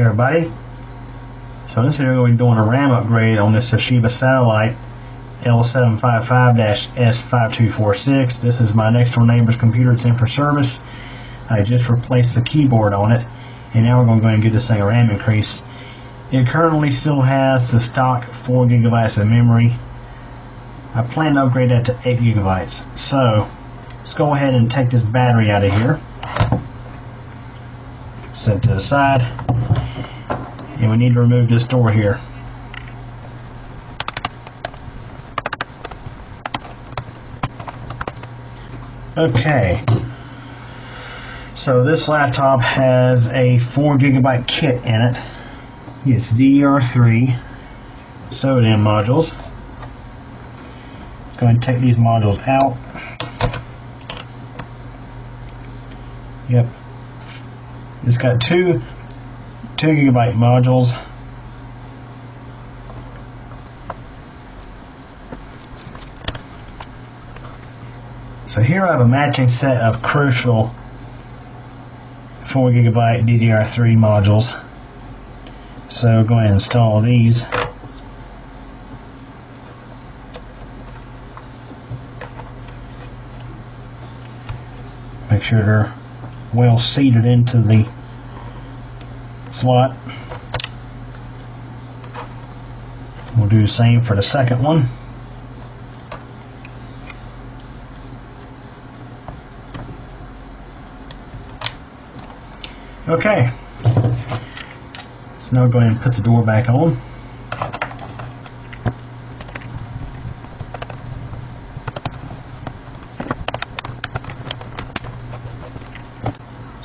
Hey everybody. So in this video we're doing a RAM upgrade on this Toshiba Satellite L755-S5246. This is my next door neighbor's computer. It's in for service. I just replaced the keyboard on it and now we're going to go and give this thing a RAM increase. It currently still has the stock 4 gigabytes of memory. I plan to upgrade that to 8 gigabytes. So let's go ahead and take this battery out of here. Set to the side. And we need to remove this door here. Okay. So this laptop has a 4 gigabyte kit in it. It's DDR3 SODIMM modules. Let's go and take these modules out. Yep. It's got two 2 gigabyte modules. So here I have a matching set of Crucial 4 gigabyte DDR3 modules. So go ahead and install these. Make sure they're well seated into the slot. We'll do the same for the second one. Okay. So now go ahead and put the door back on.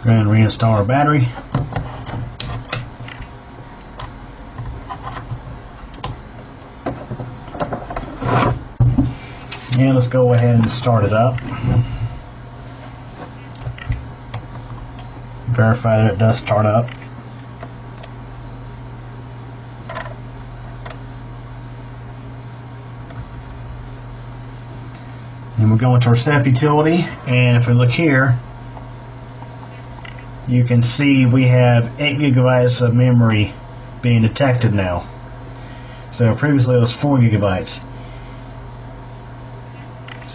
Go ahead and reinstall our battery. And let's go ahead and start it up. Verify that it does start up. And we're going to our step utility, and if we look here, you can see we have 8 gigabytes of memory being detected now. So previously it was 4 gigabytes.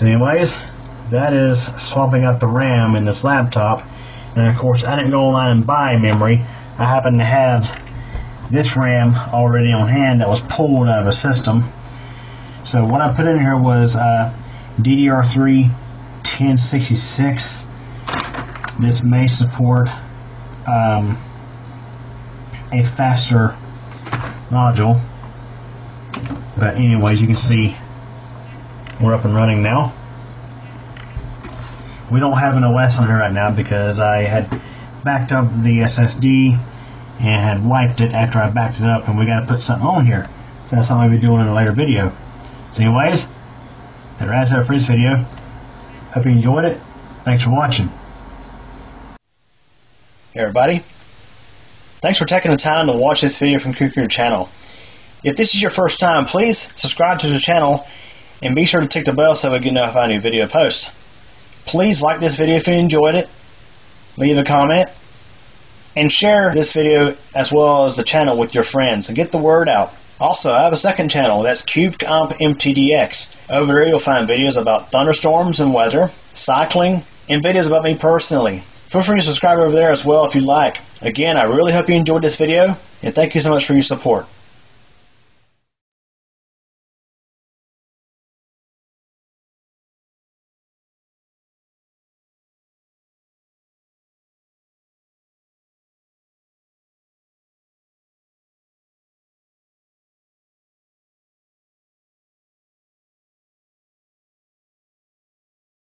So anyways, that is swapping out the RAM in this laptop. And of course, I didn't go online and buy memory. I happen to have this RAM already on hand that was pulled out of a system. So what I put in here was uh, DDR3 1066. This may support um, a faster module. But anyways, you can see we're up and running now. We don't have an OS on here right now because I had backed up the SSD and had wiped it after I backed it up and we got to put something on here. So that's something I'll be doing in a later video. So anyways, that wraps up for this video. Hope you enjoyed it. Thanks for watching. Hey everybody. Thanks for taking the time to watch this video from Kuku channel. If this is your first time, please subscribe to the channel and be sure to tick the bell so we get notified of new video posts. Please like this video if you enjoyed it, leave a comment, and share this video as well as the channel with your friends and get the word out. Also, I have a second channel, that's CubeComp MTDX. Over there you'll find videos about thunderstorms and weather, cycling, and videos about me personally. Feel free to subscribe over there as well if you like. Again, I really hope you enjoyed this video, and thank you so much for your support.